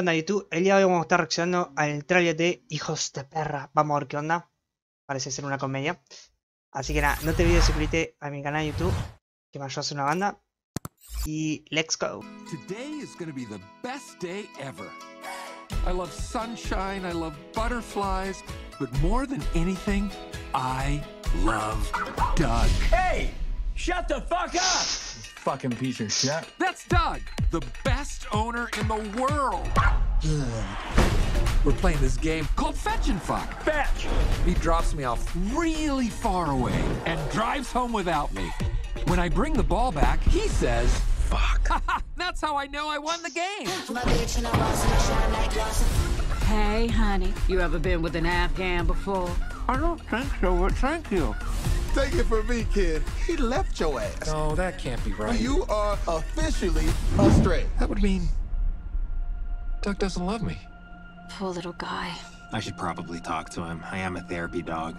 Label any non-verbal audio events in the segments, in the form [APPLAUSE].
onda YouTube? El día de hoy vamos a estar reaccionando al trailer de Hijos de Perra. Vamos a ver qué onda. Parece ser una comedia. Así que nada, no te olvides de suscribirte a mi canal de YouTube, que me ayudas una banda. Y let's go. Today is to be the best day ever. I love sunshine, I love butterflies, but more than anything, I love Doug. Hey! Shut the fuck up! Fucking piece of shit. That's Doug, the best owner in the world. We're playing this game called Fetch and Fuck. Fetch! He drops me off really far away and drives home without me. When I bring the ball back, he says, Fuck. [LAUGHS] That's how I know I won the game. Hey, honey, you ever been with an Afghan before? I don't think so, but thank you. Take it from me, kid. He left your ass. No, that can't be right. You are officially a stray. That would mean Doug doesn't love me. Poor little guy. I should probably talk to him. I am a therapy dog.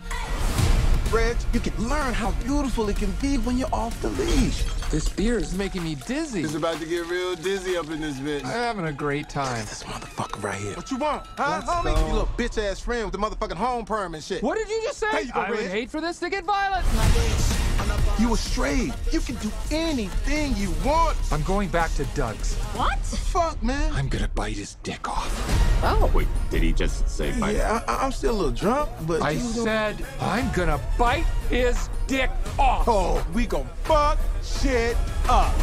Reg, you can learn how beautiful it can be when you're off the leash. This beer is making me dizzy. It's about to get real dizzy up in this bitch. I'm having a great time. This motherfucker right here. What you want? Huh, Let's homie? go. You little bitch ass friend with the motherfucking home perm and shit. What did you just say? There you go, I would hate for this to get violent. You a stray. You can do anything you want. I'm going back to Doug's. What? Fuck, man. I'm gonna bite his dick off. Oh. Wait, did he just say bye? Yeah, I, I'm still a little drunk, but I you know- said I'm gonna bite his dick off. Oh, we gon' fuck shit up.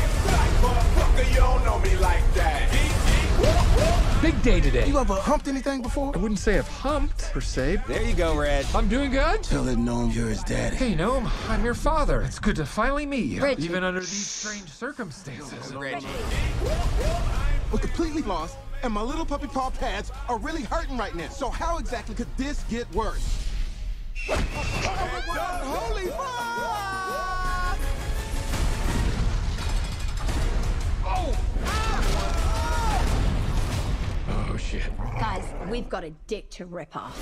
Big day today. You ever humped anything before? I wouldn't say I've humped per se. There you go, Red. I'm doing good. Tell that gnome you're his daddy. Hey, Gnome, I'm your father. It's good to finally meet you, Richie. even under these strange circumstances. We're completely lost, and my little puppy paw pads are really hurting right now. So how exactly could this get worse? Holy fuck! We've got a dick to rip off.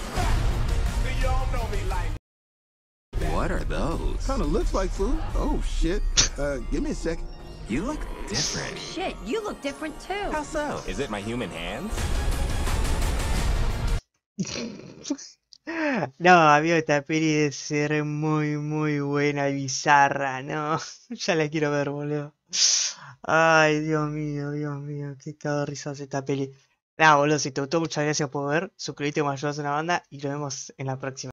What are those? Kind of looks like food. Oh shit. Uh, give me a sec. You look different. Shit, you look different too. How so? Is it my human hands? [LAUGHS] No, amigo, esta peli debe ser muy, muy buena y bizarra, ¿no? [LAUGHS] Ya la quiero ver, boludo. Ay, Dios mío, Dios mío, qué cago de risas esta peli. Nada, boludo, si te gustó, muchas gracias por ver. Suscríbete, me ayudas a la banda y nos vemos en la próxima.